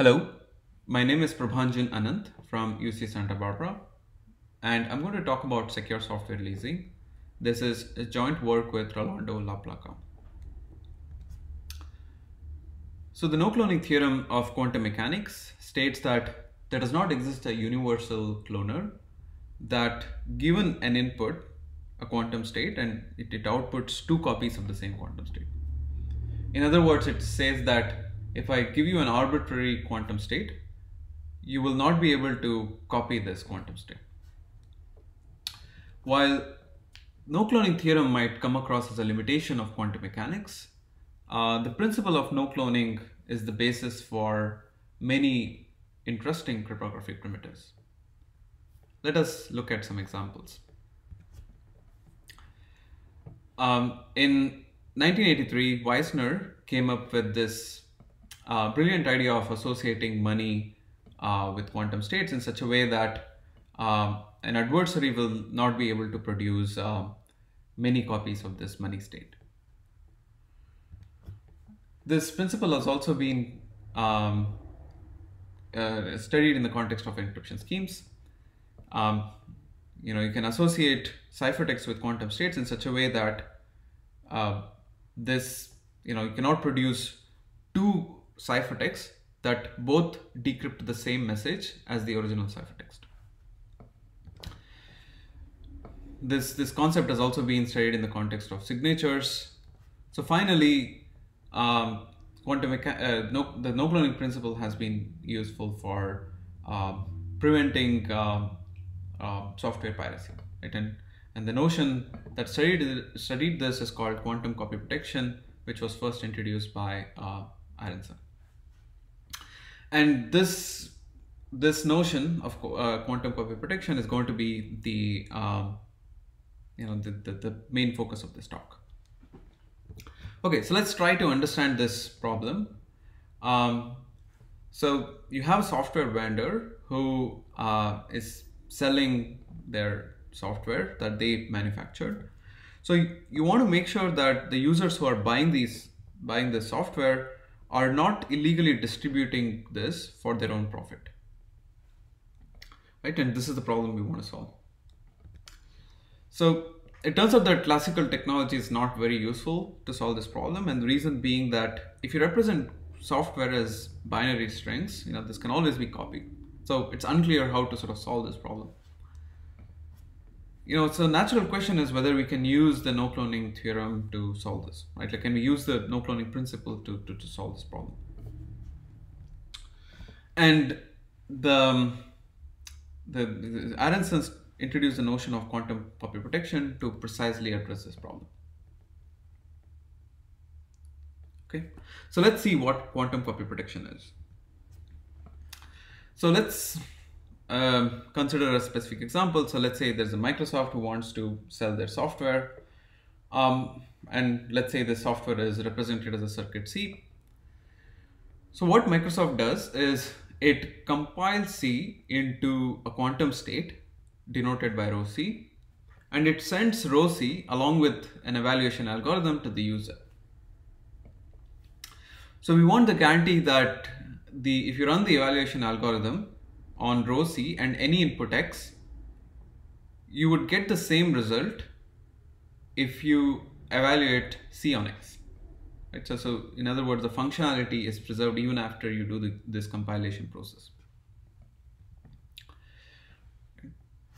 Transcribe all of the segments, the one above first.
Hello, my name is Prabhanjan Ananth from UC Santa Barbara, and I'm going to talk about secure software leasing. This is a joint work with Rolando La Placa. So the no-cloning theorem of quantum mechanics states that there does not exist a universal cloner that given an input, a quantum state, and it, it outputs two copies of the same quantum state. In other words, it says that if I give you an arbitrary quantum state, you will not be able to copy this quantum state. While no cloning theorem might come across as a limitation of quantum mechanics, uh, the principle of no cloning is the basis for many interesting cryptographic primitives. Let us look at some examples. Um, in 1983, Wiesner came up with this uh, brilliant idea of associating money uh, with quantum states in such a way that uh, an adversary will not be able to produce uh, many copies of this money state. This principle has also been um, uh, studied in the context of encryption schemes. Um, you know, you can associate ciphertext with quantum states in such a way that uh, this, you know, you cannot produce two ciphertext that both decrypt the same message as the original ciphertext. This, this concept has also been studied in the context of signatures. So finally, um, quantum uh, no, the no cloning principle has been useful for uh, preventing uh, software piracy. Right? And, and the notion that studied, studied this is called quantum copy protection, which was first introduced by uh, Aaronson and this this notion of uh, quantum copy protection is going to be the um, you know the, the, the main focus of this talk. Okay so let's try to understand this problem. Um, so you have a software vendor who uh, is selling their software that they manufactured. So you, you want to make sure that the users who are buying these buying the software are not illegally distributing this for their own profit. Right, and this is the problem we want to solve. So it turns out that classical technology is not very useful to solve this problem, and the reason being that if you represent software as binary strings, you know, this can always be copied. So it's unclear how to sort of solve this problem you know, so natural question is whether we can use the no cloning theorem to solve this, right? Like, can we use the no cloning principle to, to, to solve this problem? And the, the, the Aaronson introduced the notion of quantum copy protection to precisely address this problem. Okay, so let's see what quantum copy protection is. So let's um, consider a specific example. So let's say there's a Microsoft who wants to sell their software. Um, and let's say the software is represented as a circuit C. So what Microsoft does is it compiles C into a quantum state denoted by rho C and it sends rho C along with an evaluation algorithm to the user. So we want the guarantee that the if you run the evaluation algorithm on rho C and any input X, you would get the same result if you evaluate C on X. Right? So, so in other words, the functionality is preserved even after you do the, this compilation process.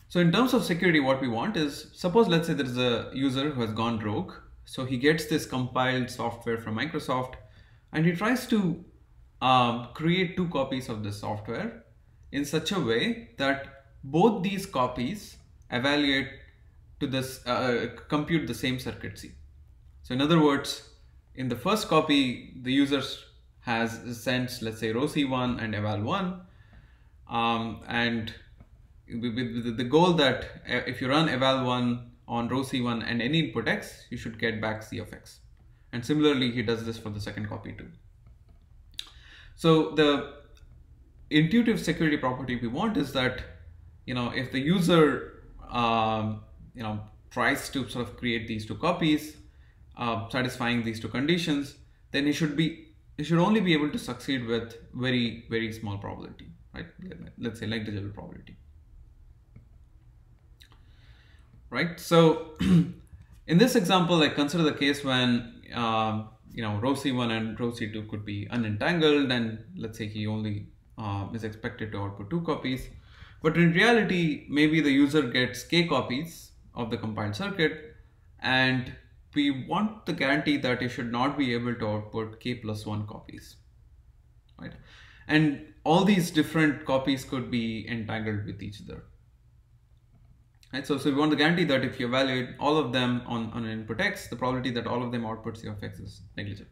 So in terms of security, what we want is, suppose let's say there is a user who has gone rogue. So he gets this compiled software from Microsoft and he tries to um, create two copies of this software in such a way that both these copies evaluate to this uh, compute the same circuit C. So in other words, in the first copy, the user has sent, let's say, rho C1 and eval 1. Um, and with the goal that uh, if you run eval 1 on rho C1 and any input X, you should get back C of X. And similarly, he does this for the second copy too. So the intuitive security property we want is that you know if the user um, you know tries to sort of create these two copies uh, satisfying these two conditions then he should be you should only be able to succeed with very, very small probability, right? Let's say like negligible probability. Right, so in this example, like consider the case when um, you know rho c1 and rho c2 could be unentangled and let's say he only uh, is expected to output two copies. But in reality maybe the user gets k copies of the compiled circuit and we want the guarantee that it should not be able to output k plus 1 copies right? And all these different copies could be entangled with each other. Right, so, so we want the guarantee that if you evaluate all of them on, on an input x, the probability that all of them output c of x is negligible.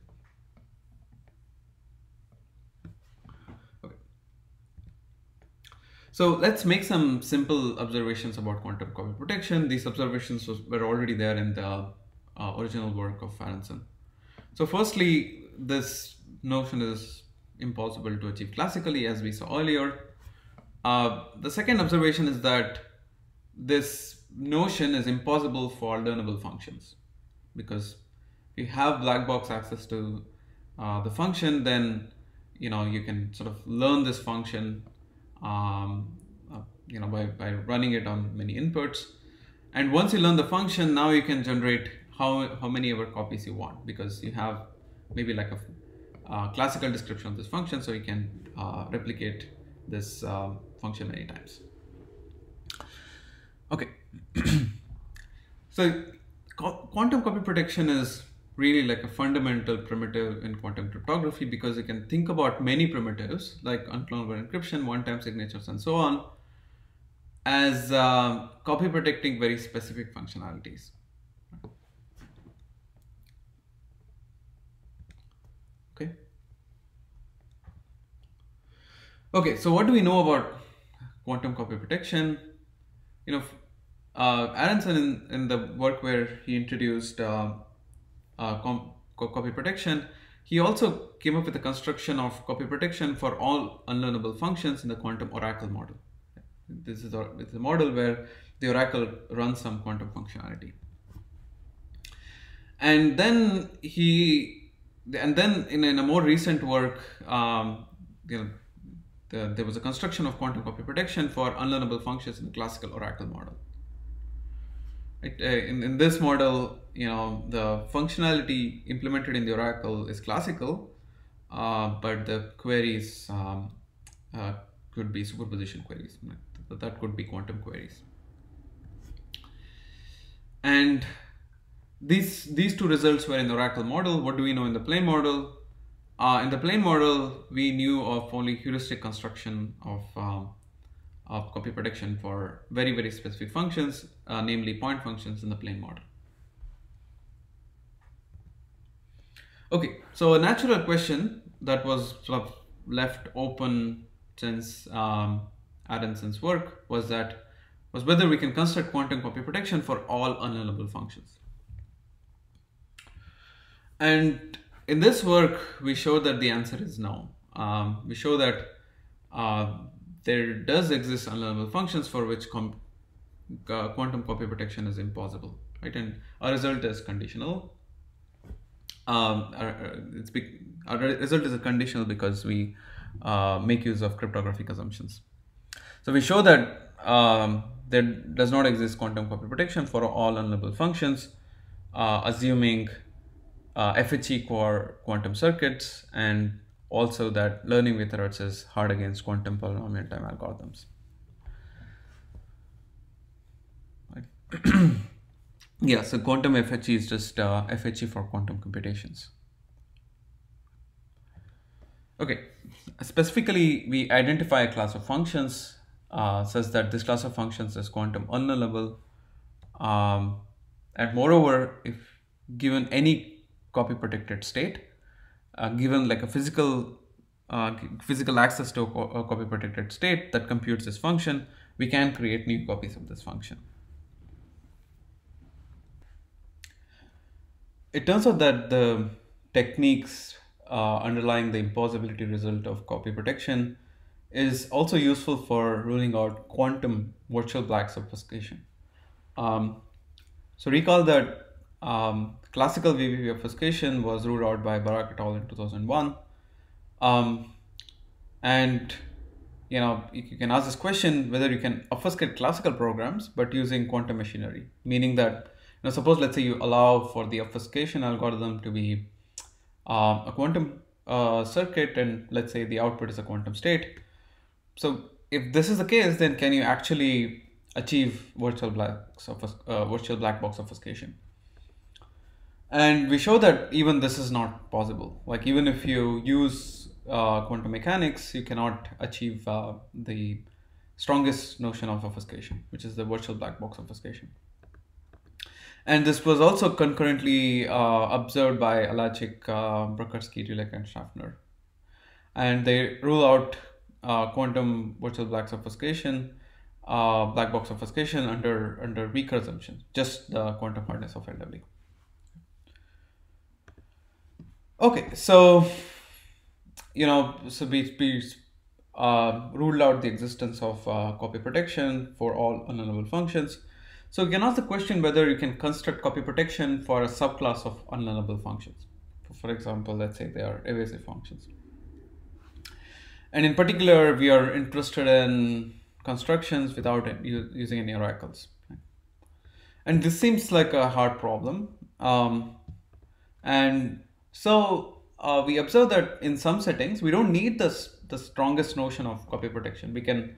So let's make some simple observations about quantum copy protection. These observations was, were already there in the uh, original work of Aaronson. So firstly, this notion is impossible to achieve classically as we saw earlier. Uh, the second observation is that this notion is impossible for learnable functions because if you have black box access to uh, the function then you know you can sort of learn this function um, uh, you know by, by running it on many inputs and once you learn the function now you can generate how, how many ever copies you want because you have maybe like a uh, classical description of this function so you can uh, replicate this uh, function many times Okay. so quantum copy protection is really like a fundamental primitive in quantum cryptography because you can think about many primitives like unclonable encryption, one-time signatures, and so on as uh, copy protecting very specific functionalities. Okay. Okay, so what do we know about quantum copy protection? You know, uh, Aaronson, in, in the work where he introduced uh, copy protection, he also came up with a construction of copy protection for all unlearnable functions in the quantum oracle model. This is a model where the oracle runs some quantum functionality. And then he, and then in, in a more recent work, um, you know, the, there was a construction of quantum copy protection for unlearnable functions in the classical oracle model. Right? Uh, in, in this model, you know, the functionality implemented in the Oracle is classical, uh, but the queries um, uh, could be superposition queries. That could be quantum queries. And these, these two results were in the Oracle model. What do we know in the plain model? Uh, in the plain model, we knew of only heuristic construction of um, of copy protection for very, very specific functions, uh, namely point functions in the plain model. Okay, so a natural question that was sort of left open since um, Aaronson's work was that was whether we can construct quantum copy protection for all unlearnable functions. And in this work, we show that the answer is no. Um, we show that uh, there does exist unlearnable functions for which uh, quantum copy protection is impossible, right? And our result is conditional. Um, our, uh, our result is a conditional because we uh, make use of cryptographic assumptions. So we show that um, there does not exist quantum copy protection for all unlearnable functions, uh, assuming uh, FHE core quantum circuits and also that learning with errors is hard against quantum polynomial time algorithms. yeah, so quantum FHE is just uh, FHE for quantum computations. Okay, specifically we identify a class of functions uh, such that this class of functions is quantum unlearnable. Um, and moreover, if given any copy protected state, given like a physical uh, physical access to a, a copy protected state that computes this function, we can create new copies of this function. It turns out that the techniques uh, underlying the impossibility result of copy protection is also useful for ruling out quantum virtual black obfuscation. Um, so recall that um, classical VBB obfuscation was ruled out by Barak et al. in 2001. Um, and you know, you can ask this question whether you can obfuscate classical programs but using quantum machinery, meaning that you know, suppose let's say you allow for the obfuscation algorithm to be uh, a quantum uh, circuit, and let's say the output is a quantum state. So if this is the case, then can you actually achieve virtual black uh, virtual black box obfuscation? And we show that even this is not possible. Like even if you use uh, quantum mechanics, you cannot achieve uh, the strongest notion of obfuscation, which is the virtual black box obfuscation. And this was also concurrently uh, observed by Alagic, uh, Brakerski, Dulek, and Schaffner. And they rule out uh, quantum virtual black obfuscation, uh, black box obfuscation under under weaker assumptions, just the quantum hardness of LW. Okay, so you know, so we uh, ruled out the existence of uh, copy protection for all unlearnable functions. So you can ask the question whether you can construct copy protection for a subclass of unlearnable functions. For example, let's say they are evasive functions. And in particular, we are interested in constructions without using any oracles. And this seems like a hard problem. Um, and so uh, we observe that in some settings, we don't need this, the strongest notion of copy protection. We can,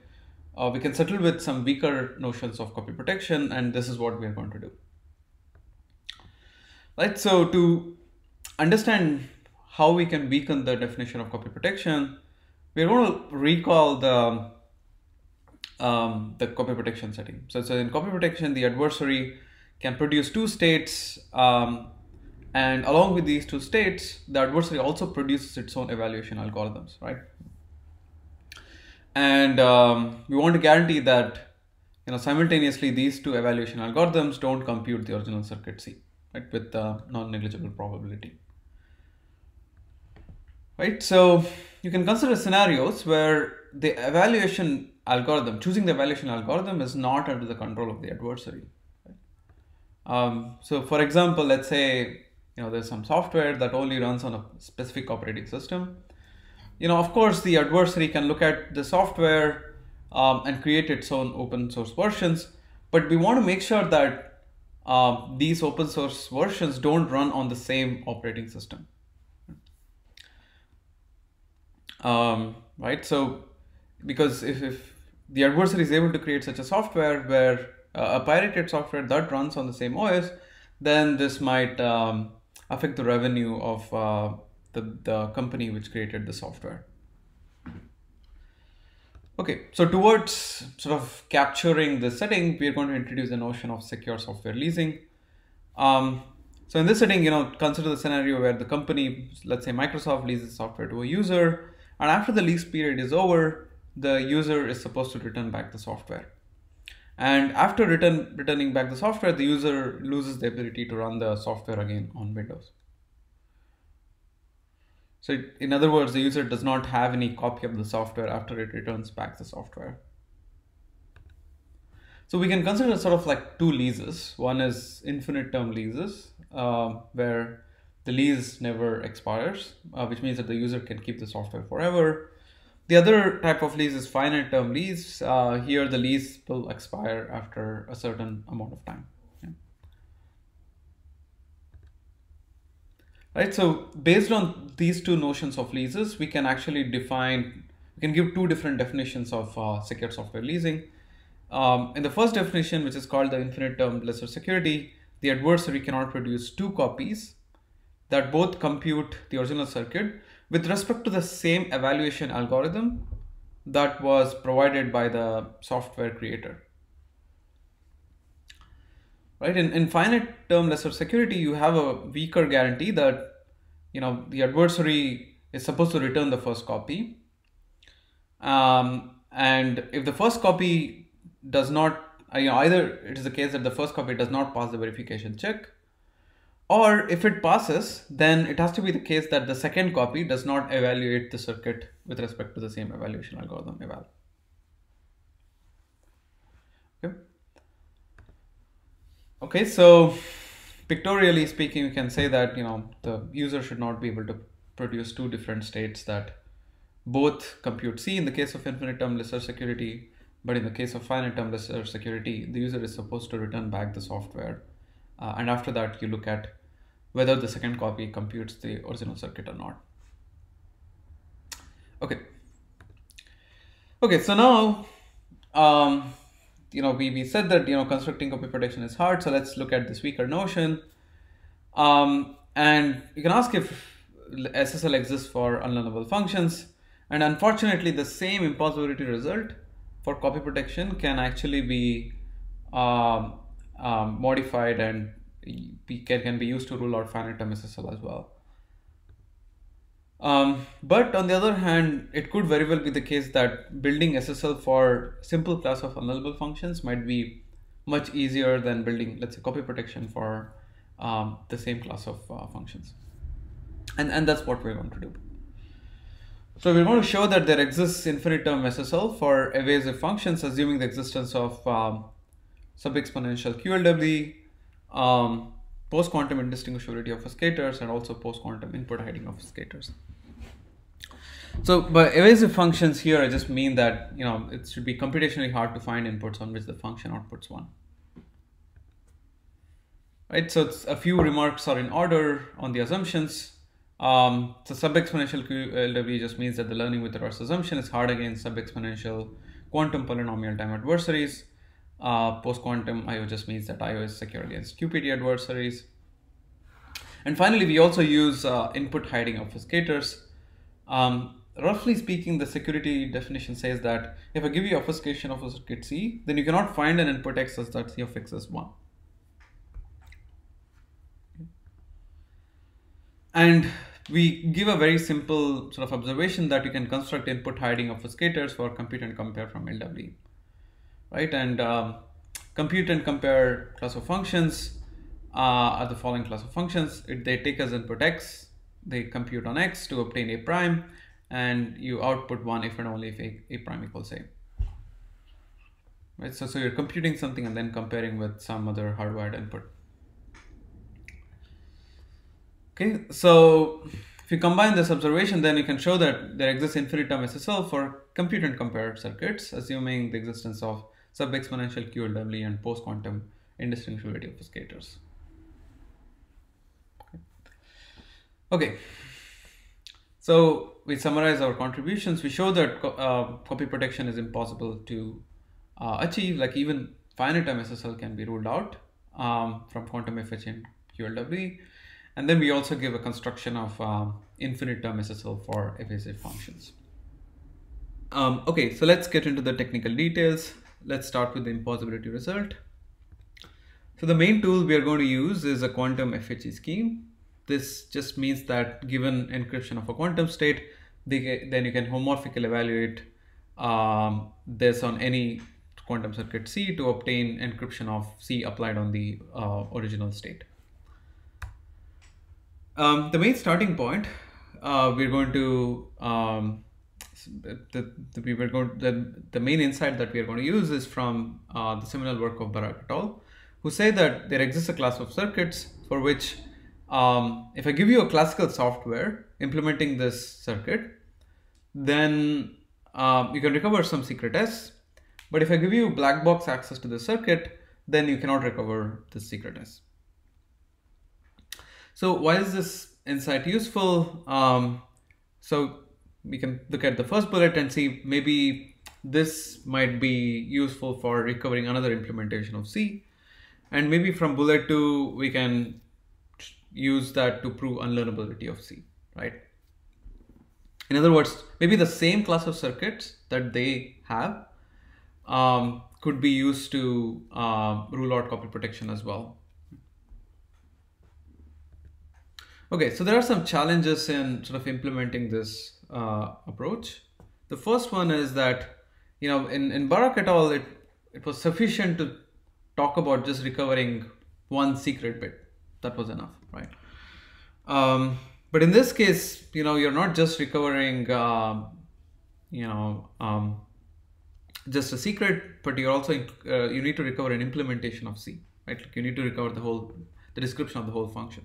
uh, we can settle with some weaker notions of copy protection, and this is what we are going to do. Right, so to understand how we can weaken the definition of copy protection, we're going to recall the um, the copy protection setting. So, so in copy protection, the adversary can produce two states um, and along with these two states, the adversary also produces its own evaluation algorithms, right? And um, we want to guarantee that you know simultaneously these two evaluation algorithms don't compute the original circuit C, right, with uh, non-negligible probability. Right, so you can consider scenarios where the evaluation algorithm, choosing the evaluation algorithm is not under the control of the adversary. Um, so for example, let's say you know there's some software that only runs on a specific operating system. You know of course the adversary can look at the software um, and create its own open source versions but we want to make sure that uh, these open source versions don't run on the same operating system. Um, right? So because if, if the adversary is able to create such a software where uh, a pirated software that runs on the same OS, then this might um, affect the revenue of uh, the, the company which created the software. Okay, so towards sort of capturing the setting, we're going to introduce the notion of secure software leasing. Um, so in this setting, you know, consider the scenario where the company, let's say Microsoft leases software to a user, and after the lease period is over, the user is supposed to return back the software. And after return, returning back the software, the user loses the ability to run the software again on Windows. So in other words, the user does not have any copy of the software after it returns back the software. So we can consider sort of like two leases. One is infinite term leases, uh, where the lease never expires, uh, which means that the user can keep the software forever. The other type of lease is finite term lease. Uh, here the lease will expire after a certain amount of time. Right, so based on these two notions of leases, we can actually define, we can give two different definitions of uh, secure software leasing. Um, in the first definition, which is called the infinite term lessor security, the adversary cannot produce two copies that both compute the original circuit with respect to the same evaluation algorithm that was provided by the software creator. Right, in, in finite term lessor security, you have a weaker guarantee that you know the adversary is supposed to return the first copy. Um, and if the first copy does not, you know, either it is the case that the first copy does not pass the verification check, or if it passes, then it has to be the case that the second copy does not evaluate the circuit with respect to the same evaluation algorithm eval. Okay. Okay, so pictorially speaking, you can say that you know the user should not be able to produce two different states that both compute C in the case of infinite term list search security, but in the case of finite term list search security, the user is supposed to return back the software. Uh, and after that, you look at whether the second copy computes the original circuit or not. Okay. Okay, so now, um, you know, we, we said that, you know, constructing copy protection is hard. So let's look at this weaker notion. Um, and you can ask if SSL exists for unlearnable functions. And unfortunately, the same impossibility result for copy protection can actually be um, um, modified and can, can be used to rule out finite term SSL as well. Um, but on the other hand, it could very well be the case that building SSL for simple class of unlearnable functions might be much easier than building, let's say, copy protection for um, the same class of uh, functions. And, and that's what we're going to do. So we're going to show that there exists infinite term SSL for evasive functions, assuming the existence of um, sub-exponential QLW, um, post-quantum indistinguishability of obfuscators, and also post-quantum input hiding of obfuscators. So by evasive functions here, I just mean that you know it should be computationally hard to find inputs on which the function outputs one. Right, so a few remarks are in order on the assumptions. Um, so sub-exponential QLW just means that the learning with errors assumption is hard against sub-exponential quantum polynomial time adversaries. Uh, Post-quantum IO just means that IO is secure against QPT adversaries. And finally, we also use uh, input hiding obfuscators. Um, roughly speaking, the security definition says that if I give you obfuscation of a circuit C, then you cannot find an input X such that C of X is 1. And we give a very simple sort of observation that you can construct input hiding obfuscators for compute and compare from LW right? And um, compute and compare class of functions uh, are the following class of functions. It, they take as input x, they compute on x to obtain a prime, and you output one if and only if a, a prime equals a. Right, so, so you're computing something and then comparing with some other hardwired input. Okay, so if you combine this observation, then you can show that there exists infinite term SSL for compute and compare circuits, assuming the existence of sub-exponential QLW and post-quantum indistinguishability obfuscators. Okay. So we summarize our contributions. We show that uh, copy protection is impossible to uh, achieve. Like even finite time SSL can be ruled out um, from quantum efficient QLW. And then we also give a construction of um, infinite term SSL for evasive functions. Um, okay, so let's get into the technical details let's start with the impossibility result. So the main tool we are going to use is a quantum FHE scheme. This just means that given encryption of a quantum state, they, then you can homomorphically evaluate um, this on any quantum circuit C to obtain encryption of C applied on the uh, original state. Um, the main starting point, uh, we're going to um, the, the, we were going the, the main insight that we are going to use is from uh, the seminal work of Barak et al., who say that there exists a class of circuits for which um, if I give you a classical software implementing this circuit, then uh, you can recover some secret S. But if I give you black box access to the circuit, then you cannot recover the secret S. So why is this insight useful? Um, so we can look at the first bullet and see maybe this might be useful for recovering another implementation of C. And maybe from bullet two, we can use that to prove unlearnability of C, right? In other words, maybe the same class of circuits that they have um, could be used to uh, rule out copy protection as well. Okay, so there are some challenges in sort of implementing this uh, approach. The first one is that, you know, in, in Barak et al., it, it was sufficient to talk about just recovering one secret bit. That was enough, right? Um, but in this case, you know, you're not just recovering, uh, you know, um, just a secret, but you're also, uh, you need to recover an implementation of C, right? Like you need to recover the whole, the description of the whole function.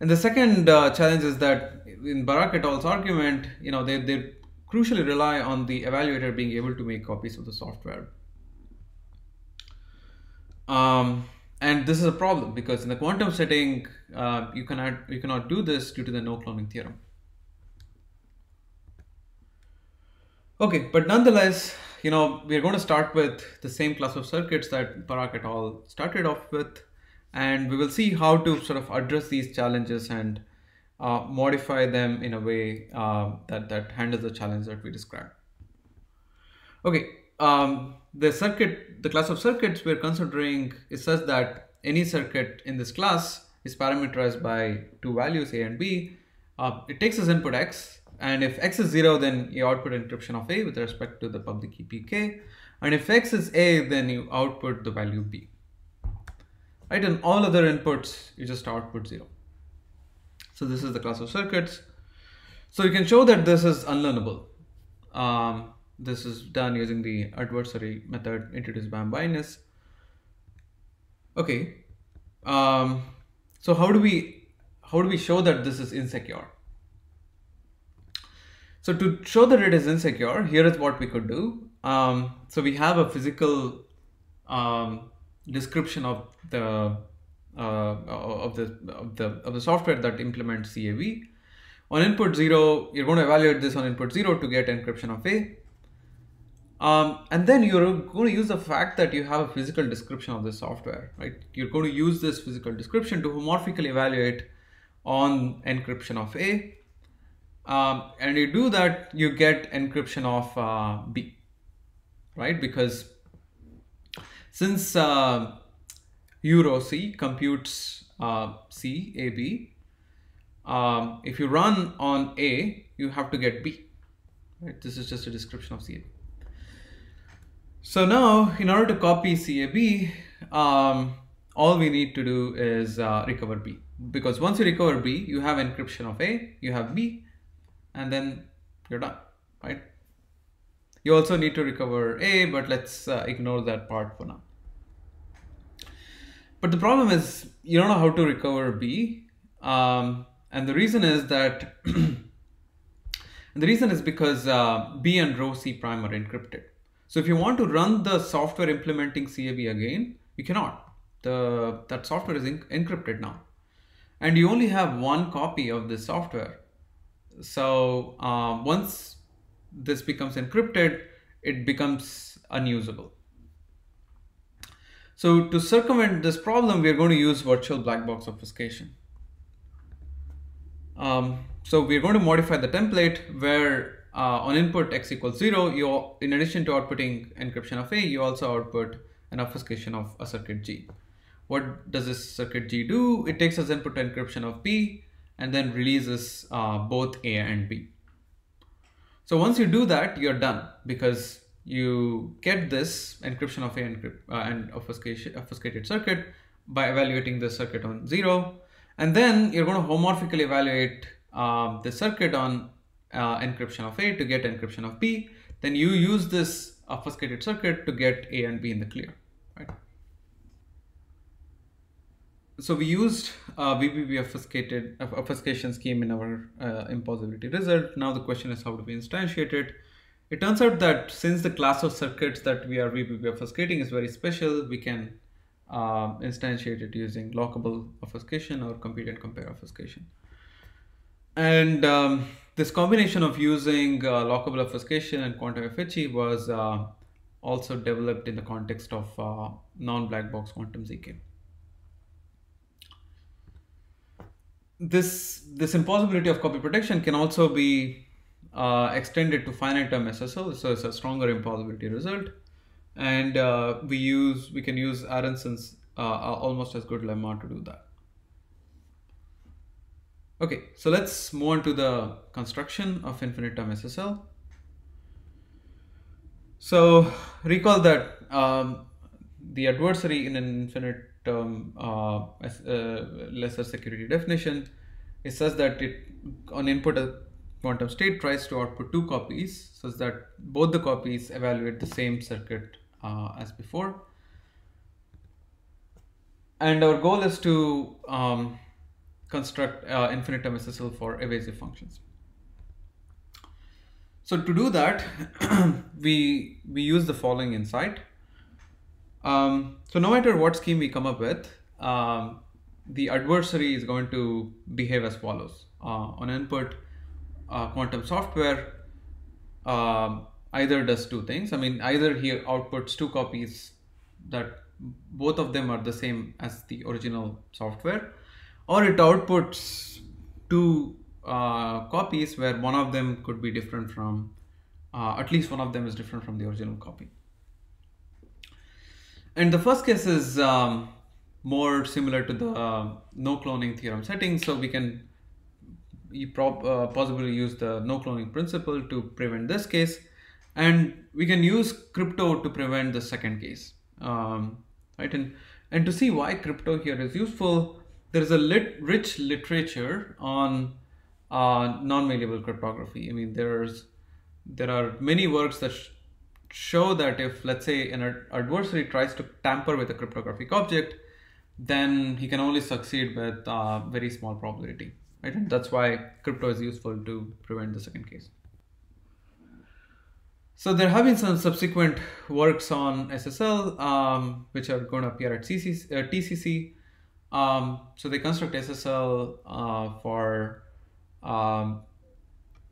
And the second uh, challenge is that in Barak et al.'s argument, you know, they, they crucially rely on the evaluator being able to make copies of the software. Um, and this is a problem because in the quantum setting, uh, you cannot you cannot do this due to the no cloning theorem. Okay, but nonetheless, you know, we're going to start with the same class of circuits that Barak et al. started off with, and we will see how to sort of address these challenges and uh, modify them in a way uh, that, that handles the challenge that we described. Okay, um, the circuit, the class of circuits we're considering is such that any circuit in this class is parameterized by two values a and b. Uh, it takes as input x, and if x is 0, then you output encryption of a with respect to the public key pk. And if x is a, then you output the value b. Right, and all other inputs, you just output 0. So this is the class of circuits. So you can show that this is unlearnable. Um, this is done using the adversary method introduced by Ambainis. Okay. Um, so how do we how do we show that this is insecure? So to show that it is insecure, here is what we could do. Um, so we have a physical um, description of the uh, of the of the of the software that implements CAB. On input zero, you're going to evaluate this on input zero to get encryption of A. Um, and then you're going to use the fact that you have a physical description of the software, right? You're going to use this physical description to homomorphically evaluate on encryption of A. Um, and you do that, you get encryption of uh, B, right? Because since uh, Euro C computes uh, C, A, B, um, if you run on A, you have to get B, right? This is just a description of CAB. So now, in order to copy CAB, um, all we need to do is uh, recover B. Because once you recover B, you have encryption of A, you have B, and then you're done, right? You also need to recover A, but let's uh, ignore that part for now. But the problem is you don't know how to recover B. Um, and the reason is that, the reason is because uh, B and rho C prime are encrypted. So if you want to run the software implementing CAB again, you cannot. The that software is encrypted now, and you only have one copy of this software. So um, once this becomes encrypted, it becomes unusable. So to circumvent this problem, we are going to use virtual black box obfuscation. Um, so we're going to modify the template where uh, on input x equals 0, you in addition to outputting encryption of A, you also output an obfuscation of a circuit G. What does this circuit G do? It takes as input encryption of B and then releases uh, both A and B. So once you do that, you're done because you get this encryption of A encrypt, uh, and obfuscation, obfuscated circuit by evaluating the circuit on 0. And then you're going to homomorphically evaluate uh, the circuit on uh, encryption of A to get encryption of B. Then you use this obfuscated circuit to get A and B in the clear, right? So we used uh, VBB obfuscated obfuscation scheme in our uh, impossibility result. Now the question is how do we instantiate it? It turns out that since the class of circuits that we are VBB obfuscating is very special, we can uh, instantiate it using lockable obfuscation or compute and compare obfuscation. And um, this combination of using uh, lockable obfuscation and quantum FHE was uh, also developed in the context of uh, non-black box quantum ZK. This, this impossibility of copy protection can also be uh, extended to finite term SSL, so it's a stronger impossibility result. And uh, we use we can use Aaronson's uh, almost as good lemma to do that. Okay, so let's move on to the construction of infinite term SSL. So recall that um, the adversary in an infinite term uh, uh, lessor security definition is such that it on input a quantum state tries to output two copies such that both the copies evaluate the same circuit uh, as before. And our goal is to um, construct uh, infinite SSL for evasive functions. So to do that, we we use the following insight. Um, so no matter what scheme we come up with, um, the adversary is going to behave as follows. Uh, on input, uh, quantum software uh, either does two things. I mean, either he outputs two copies that both of them are the same as the original software, or it outputs two uh, copies where one of them could be different from, uh, at least one of them is different from the original copy. And the first case is um, more similar to the uh, no cloning theorem setting. So we can you prob- uh, possibly use the no cloning principle to prevent this case. And we can use crypto to prevent the second case. Um, right? And, and to see why crypto here is useful, there is a lit- rich literature on uh, non-malleable cryptography. I mean, there's there are many works that show that if, let's say, an adversary tries to tamper with a cryptographic object, then he can only succeed with uh, very small probability. Right? And that's why crypto is useful to prevent the second case. So there have been some subsequent works on SSL, um, which are going to appear at CCC, uh, TCC. Um, so they construct SSL uh, for um,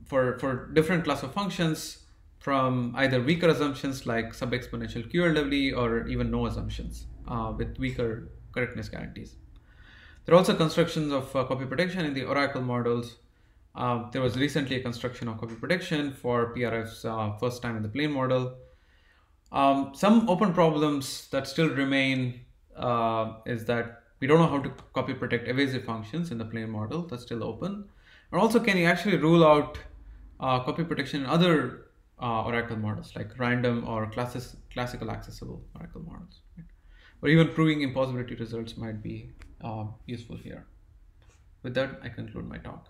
for for different class of functions from either weaker assumptions like sub-exponential QLW or even no assumptions uh, with weaker correctness guarantees. There are also constructions of uh, copy protection in the Oracle models. Uh, there was recently a construction of copy protection for PRF's uh, first time in the plain model. Um, some open problems that still remain uh, is that we don't know how to copy protect evasive functions in the plain model. That's still open. And also, can you actually rule out uh, copy protection in other uh, Oracle models like random or classes, classical accessible Oracle models? Right? Or even proving impossibility results might be uh, useful here. With that, I conclude my talk.